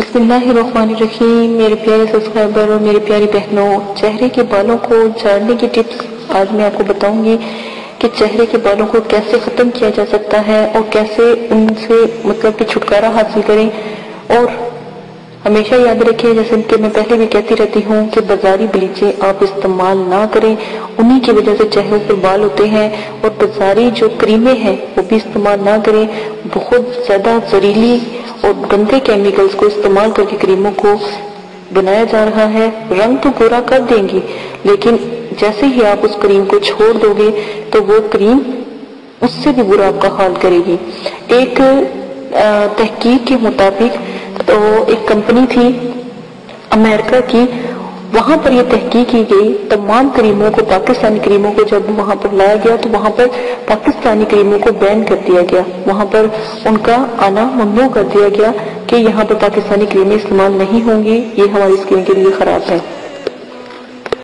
بسم اللہ الرحمن الرحیم۔ میرے پیارے سبسکرائبر اور میری پیاری بہنوں، چہرے کے بالوں کو جھاڑنے کی ٹپس آج میں آپ کو بتاؤں گی کہ چہرے کے بالوں کو کیسے ختم کیا جا سکتا ہے اور کیسے ان سے مطلب کہ چھٹکارا حاصل کریں۔ اور ہمیشہ یاد رکھیں، جیسے کہ میں پہلے بھی کہتی رہتی ہوں کہ بازاری بلیچیں آپ استعمال نہ کریں، انہی کی وجہ سے چہروں پر بال ہوتے ہیں اور بازاری جو کریمیں ہیں وہ بھی استعمال نہ کریں۔ بہت زیادہ زریلی اور گندے کیمیکلز کو استعمال کر کے کریموں کو بنایا جا رہا ہے۔ رنگ تو گورا کر دیں گی لیکن جیسے ہی آپ اس کریم کو چھوڑ دو گے تو وہ کریم اس سے بھی برا آپ کا حال کرے گی۔ ایک تحقیق کے مطابق تو ایک کمپنی تھی امریکہ کی۔ وہاں پر یہ تحقیق کی گئی، تمام کریموں کو، پاکستانی کریموں کو جب وہاں پر لایا گیا، تو وہاں پر پاکستانی کریموں کو بین کر دیا گیا۔ وہاں پر ان کا آنا ممنوع کر دیا گیا کہ یہاں پر پاکستانی کریمیں استعمال نہیں ہوں گی۔ یہ ہماری اسکین کے لیے خراب ہے۔